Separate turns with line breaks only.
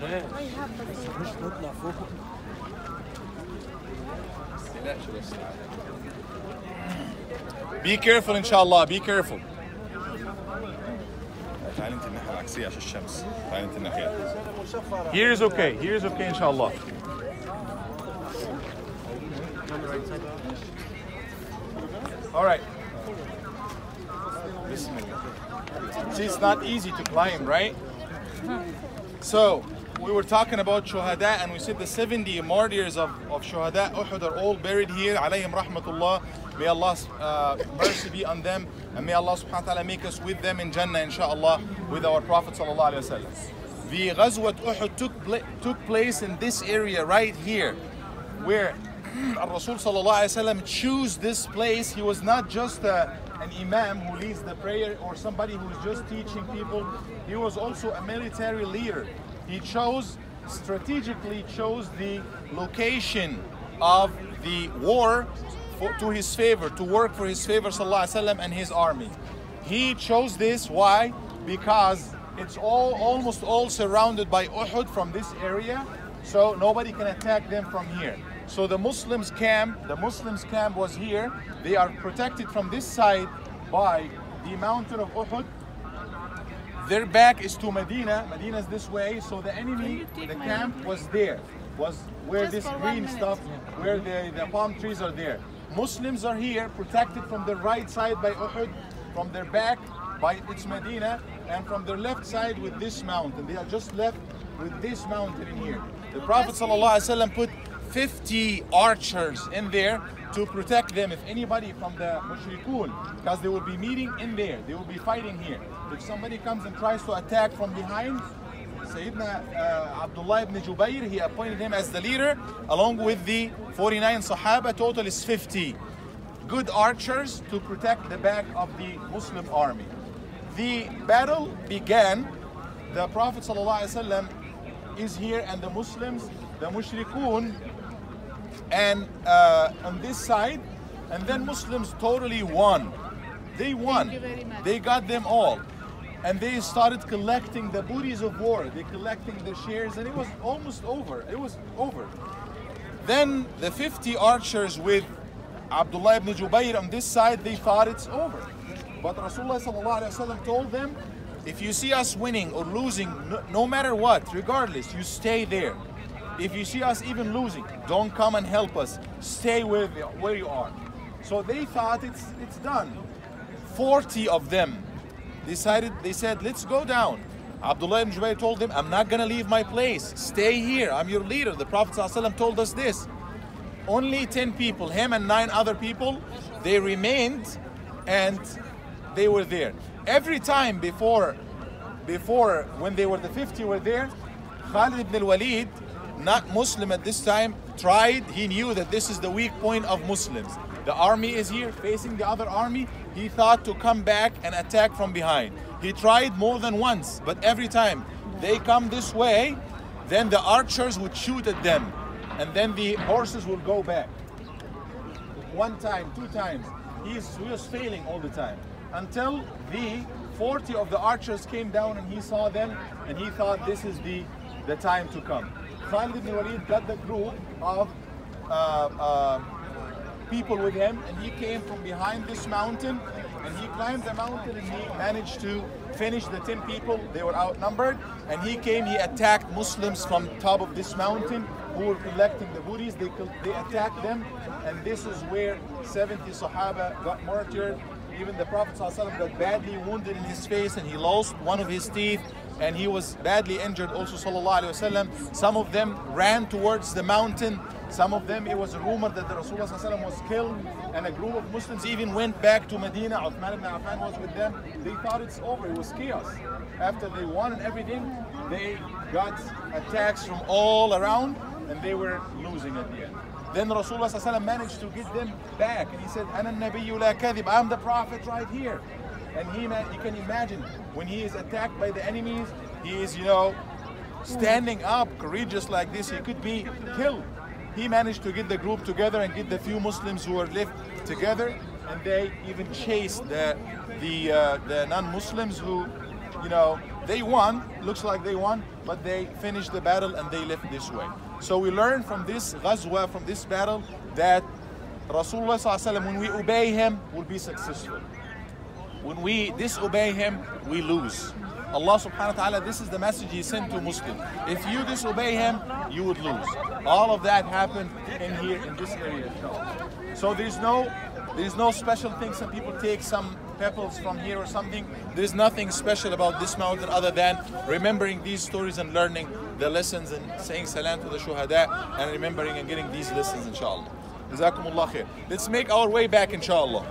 لا مش نطلع فوق
تقلقش بس Be careful ان شاء الله be careful تعالي انت الناحية العكسية عشان الشمس تعالي انت الناحية Here is okay here is okay ان شاء الله All right. Bismillah. See, it's not easy to climb, right? So, we were talking about Shuhada and we said the 70 martyrs of, of Shuhada Uhud are all buried here. Alayhim rahmatullah. May Allah's uh, mercy be on them and may Allah subhanahu wa ta'ala make us with them in Jannah inshallah with our Prophet sallallahu alayhi wa sallam. The Ghazwat Uhud took, pla- took place in this area right here where Rasul sallallahu alaihi wasallam choose this place. He was not just a, an imam who leads the prayer or somebody who is just teaching people. He was also a military leader. He chose strategically chose the location of the war for, to his favor, to work for his favor wasallam and his army. He chose this why? Because it's all almost all surrounded by Uhud from this area, so nobody can attack them from here. So the Muslims camp, the Muslims camp was here. They are protected from this side by the mountain of Uhud. Their back is to Medina. Medina is this way. So the enemy, the camp was there, was where
Just
this green stuff, where the, the palm trees are there. Muslims are here, protected from the right side by Uhud, from their back by its Medina, and from their left side with this mountain. They are just left with this mountain in here. The Prophet ﷺ put 50 archers in there to protect them if anybody from the mushrikun, because they will be meeting in there, they will be fighting here. If somebody comes and tries to attack from behind, Sayyidina uh, Abdullah ibn Jubayr, he appointed him as the leader along with the 49 Sahaba, total is 50 good archers to protect the back of the Muslim army. The battle began, the Prophet ﷺ is here and the Muslims, the mushrikun, and uh, on this side, and then Muslims totally won. They won.
you very much.
They got them all. And they started collecting the booties of war. They collecting the shares, and it was almost over. It was over. Then the 50 archers with Abdullah ibn Jubayr on this side, they thought it's over. But Rasulullah sallallahu alaihi wasallam told them, if you see us winning or losing, no, no matter what, regardless, you stay there. If you see us even losing, don't come and help us. Stay where, where you are. So they thought it's, it's done. 40 of them decided, they said, let's go down. Abdullah ibn Jubayr told them, I'm not gonna leave my place. Stay here. I'm your leader. The Prophet ﷺ told us this. Only 10 people, him and nine other people, they remained and they were there. Every time before, before when they were the 50 were there, Khalid ibn al-Walid, not Muslim at this time, tried, he knew that this is the weak point of Muslims. The army is here facing the other army. He thought to come back and attack from behind. He tried more than once, but every time they come this way, then the archers would shoot at them, and then the horses will go back. One time, two times. He was failing all the time until the 40 of the archers came down and he saw them and he thought this is the, the time to come. Khalid ibn Walid got the group of uh, uh, people with him and he came from behind this mountain and he climbed the mountain and he managed to finish the 10 people. They were outnumbered and he came he attacked muslims from top of this mountain who were collecting the booties. They, they attacked them and this is where 70 sahaba got martyred even the prophet ﷺ got badly wounded in his face and he lost one of his teeth and he was badly injured also wasallam some of them ran towards the mountain some of them, it was a rumor that the Rasulullah ﷺ was killed, and a group of Muslims even went back to Medina. Uthman ibn Affan was with them. They thought it's over, it was chaos. After they won and everything, they got attacks from all around, and they were losing at the end. Then Rasulullah ﷺ managed to get them back, and he said, I'm the prophet right here. And he, you can imagine, when he is attacked by the enemies, he is, you know, standing up, courageous like this, he could be killed he managed to get the group together and get the few Muslims who were left together, and they even chased the the uh, the non-Muslims who you know, they won, looks like they won, but they finished the battle and they left this way. So we learn from this ghazwa, from this battle, that Rasulullah when we obey him, will be successful. When we disobey him, we lose. Allah subhanahu wa ta'ala, this is the message He sent to Muslim. If you disobey Him, you would lose. All of that happened in here, in this area. So there's no there's no special thing. Some people take some pebbles from here or something. There's nothing special about this mountain other than remembering these stories and learning the lessons and saying salam to the shuhada and remembering and getting these lessons inshallah. Jazakumullah khair. Let's make our way back inshallah.